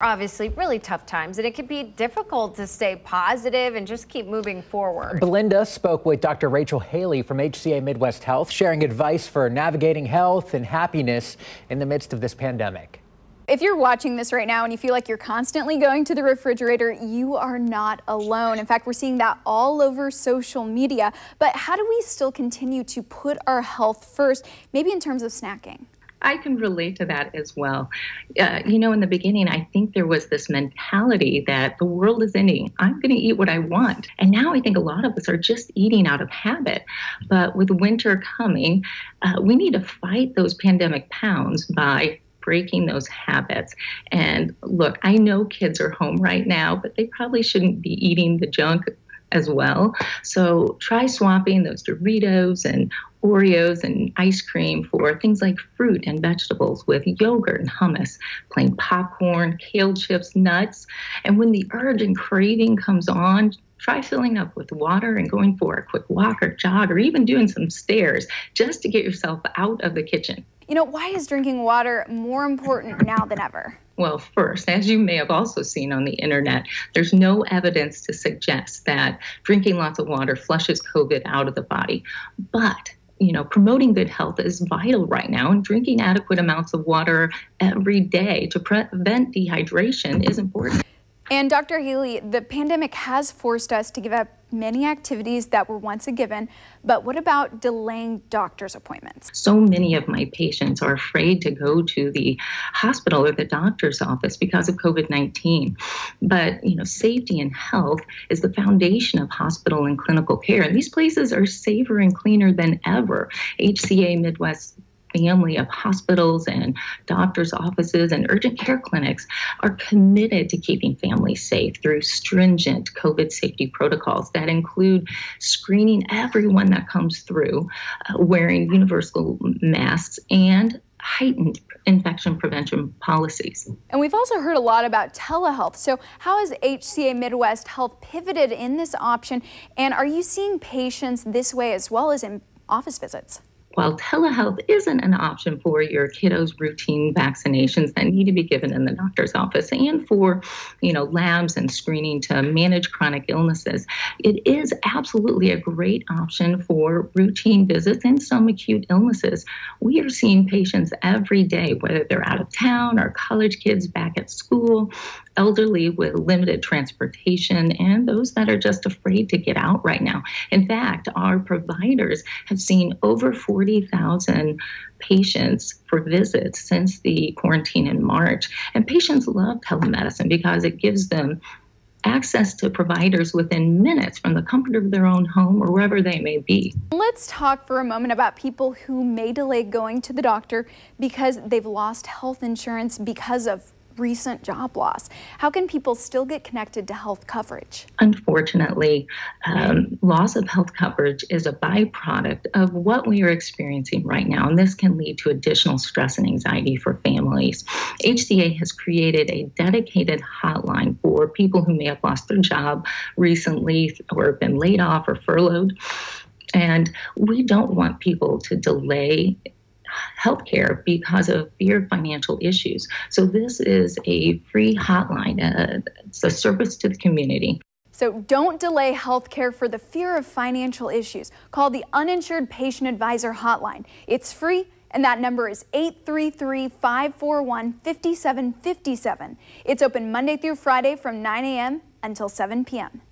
obviously really tough times and it can be difficult to stay positive and just keep moving forward. Belinda spoke with Dr. Rachel Hailey from HCA Midwest Health, sharing advice for navigating health and happiness in the midst of this pandemic. If you're watching this right now and you feel like you're constantly going to the refrigerator, you are not alone. In fact, we're seeing that all over social media. But how do we still continue to put our health first, maybe in terms of snacking? I can relate to that as well. Uh, you know, in the beginning, I think there was this mentality that the world is ending. I'm going to eat what I want. And now I think a lot of us are just eating out of habit. But with winter coming, uh, we need to fight those pandemic pounds by breaking those habits. And look, I know kids are home right now, but they probably shouldn't be eating the junk as well. So try swapping those Doritos and Oreos and ice cream for things like fruit and vegetables with yogurt and hummus, plain popcorn, kale chips, nuts. And when the urge and craving comes on, try filling up with water and going for a quick walk or jog or even doing some stairs just to get yourself out of the kitchen. You know, why is drinking water more important now than ever? Well, first, as you may have also seen on the internet, there's no evidence to suggest that drinking lots of water flushes COVID out of the body. But you know, promoting good health is vital right now, and drinking adequate amounts of water every day to prevent dehydration is important. And Dr. Hailey, the pandemic has forced us to give up many activities that were once a given, but what about delaying doctor's appointments? So many of my patients are afraid to go to the hospital or the doctor's office because of COVID-19. But, you know, safety and health is the foundation of hospital and clinical care. And these places are safer and cleaner than ever. HCA Midwest family of hospitals and doctors' offices and urgent care clinics are committed to keeping families safe through stringent COVID safety protocols that include screening everyone that comes through, uh, wearing universal masks, and heightened infection prevention policies. And we've also heard a lot about telehealth. So how has HCA Midwest Health pivoted in this option? And are you seeing patients this way as well as in office visits? While telehealth isn't an option for your kiddos' routine vaccinations that need to be given in the doctor's office and for, you know, labs and screening to manage chronic illnesses, it is absolutely a great option for routine visits and some acute illnesses. We are seeing patients every day, whether they're out of town or college kids back at school, elderly with limited transportation, and those that are just afraid to get out right now. In fact, our providers have seen over 40,000 patients for visits since the quarantine in March. And patients love telemedicine because it gives them access to providers within minutes from the comfort of their own home or wherever they may be. Let's talk for a moment about people who may delay going to the doctor because they've lost health insurance because of recent job loss. How can people still get connected to health coverage? Unfortunately, um, loss of health coverage is a byproduct of what we are experiencing right now, and this can lead to additional stress and anxiety for families. HCA has created a dedicated hotline for people who may have lost their job recently or been laid off or furloughed. And we don't want people to delay healthcare because of fear of financial issues. So this is a free hotline. Uh, it's a service to the community. So don't delay health care for the fear of financial issues. Call the Uninsured Patient Advisor Hotline. It's free and that number is 833-541-5757. It's open Monday through Friday from 9 a.m. until 7 p.m.